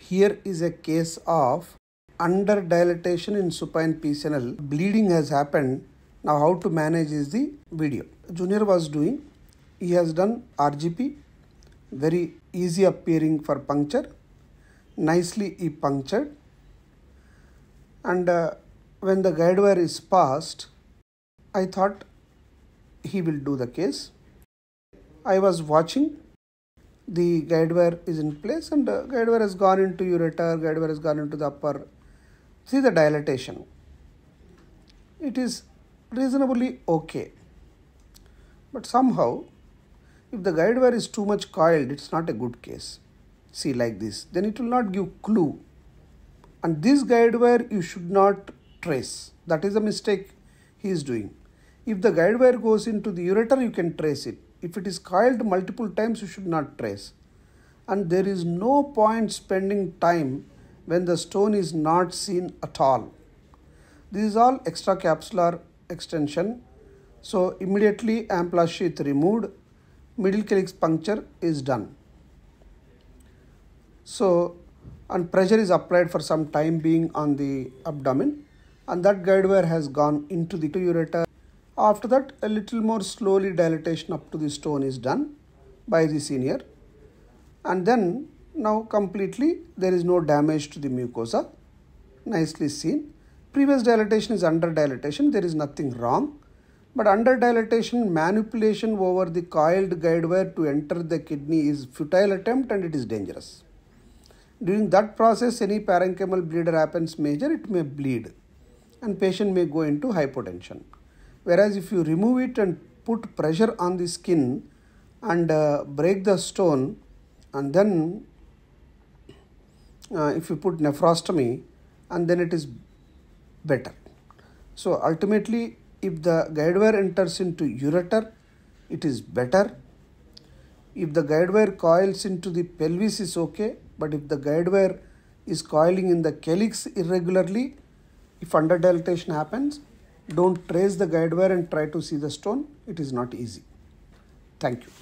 here is a case of under dilatation in supine PCNL. Bleeding has happened. Now, how to manage is the video. Junior was doing, he has done RGP, very easy appearing for puncture. Nicely he punctured. And uh, when the guide wire is passed, I thought he will do the case. I was watching the guide wire is in place and uh, guide wire has gone into ureter, guide wire has gone into the upper. See the dilatation. It is reasonably okay. But somehow, if the guide wire is too much coiled, it's not a good case. See like this, then it will not give clue. And this guide wire you should not trace. That is a mistake he is doing. If the guide wire goes into the ureter, you can trace it if it is coiled multiple times, you should not trace. And there is no point spending time when the stone is not seen at all. This is all extracapsular extension. So immediately Amplatz sheath removed, middle calyx puncture is done. So and pressure is applied for some time being on the abdomen and that guide wire has gone into the ureter after that, a little more slowly dilatation up to the stone is done by the senior. And then now completely there is no damage to the mucosa. Nicely seen. Previous dilatation is under dilatation. There is nothing wrong. But under dilatation, manipulation over the coiled guide wire to enter the kidney is futile attempt and it is dangerous. During that process, any parenchymal bleeder happens major, it may bleed and patient may go into hypotension. Whereas if you remove it and put pressure on the skin and uh, break the stone and then uh, if you put nephrostomy and then it is better. So ultimately if the guide wire enters into ureter it is better. If the guide wire coils into the pelvis is okay but if the guide wire is coiling in the calyx irregularly if under dilatation happens don't trace the guide wire and try to see the stone. It is not easy. Thank you.